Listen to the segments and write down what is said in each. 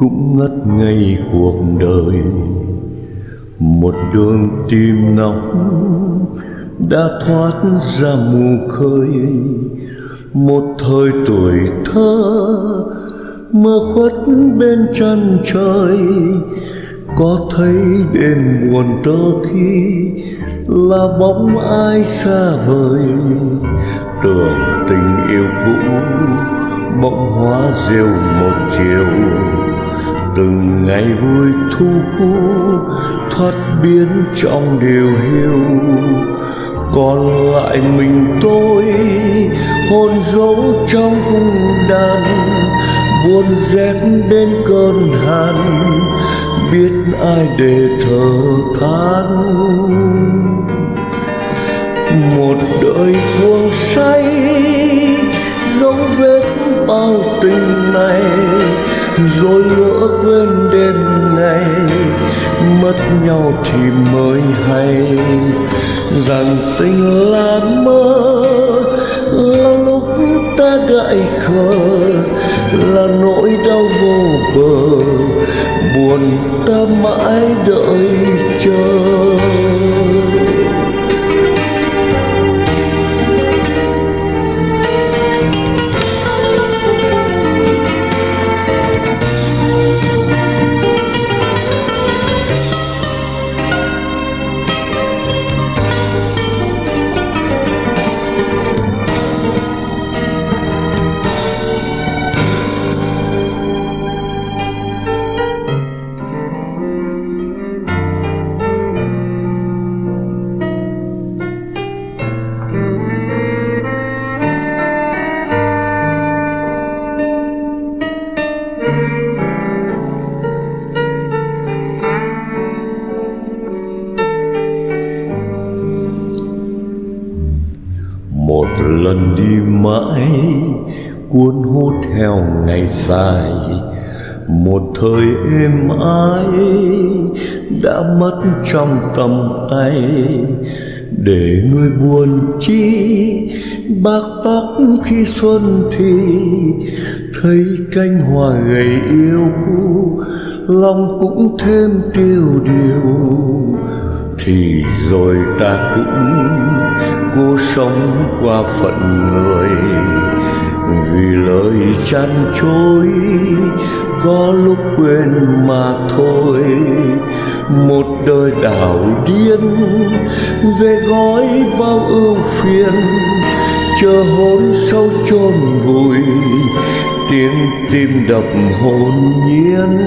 cũng ngất ngây cuộc đời. Một đường tim nóng đã thoát ra mù khơi. Một thời tuổi thơ mơ khuất bên chân trời. Có thấy đêm buồn tơ khi là bóng ai xa vời. Tưởng tình yêu cũ bỗng hóa rêu một chiều từng ngày vui thu thoát biến trong điều hiu. Còn lại mình tôi hồn dấu trong cung đàn, buồn rét đến cơn hàn, biết ai để thở than. Một đời cuồng say, dấu vết bao tình này rồi lỡ quên đêm ngày mất nhau thì mới hay. Rằng tình là mơ, là lúc ta gại khờ, là nỗi đau vô bờ, buồn ta mãi đợi chờ. Lần đi mãi, cuốn hút theo ngày dài. Một thời êm ái đã mất trong tầm tay. Để người buồn chi bạc tóc khi xuân thì thấy cánh hoa gầy yêu, lòng cũng thêm tiêu điều. Thì rồi ta cũng cố sống qua phận người. Vì lời chăn chối, có lúc quên mà thôi. Một đời đảo điên, về gói bao ưu phiền. Chờ hôn sâu chôn vùi, tiếng tim đập hồn nhiên.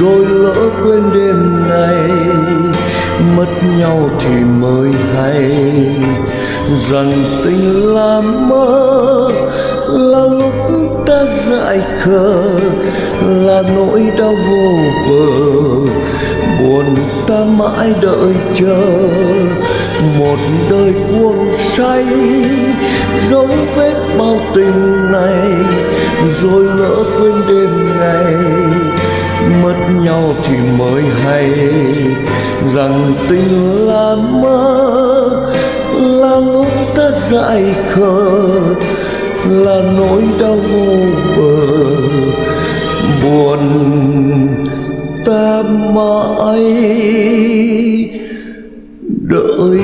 Rồi lỡ quên đêm ngày mất nhau thì mới hay. Rằng tình là mơ, là lúc ta dại khờ, là nỗi đau vô bờ. Buồn ta mãi đợi chờ, một đời cuồng say, dấu vết bao tình này, rồi lỡ quên đêm ngày mất nhau thì mới hay rằng tình là mơ, là lúc ta dại khờ, là nỗi đau vô bờ. Buồn ta mãi đợi.